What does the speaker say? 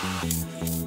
Música